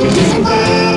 Música